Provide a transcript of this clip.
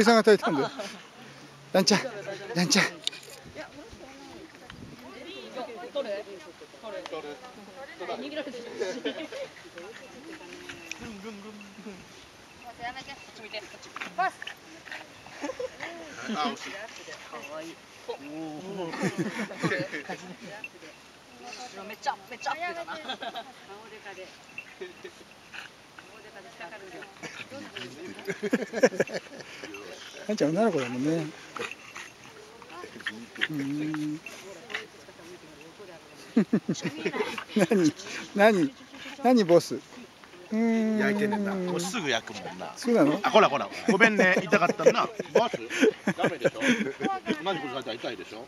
おじさんが炊いたんだよやんちゃんちゃ取る取る握られてるやめてこっち見てこっちパスあ、惜しい。かわいいめちゃめちゃんちゃん女の子だもんねうん何？何？何？ボス？うーん焼いてんねんな。もうすぐ焼くもんな。そうなの？あ、ほらほら。ごめんね。痛かったな。ボス。ダメでしょ。同じこれ痛いでしょ。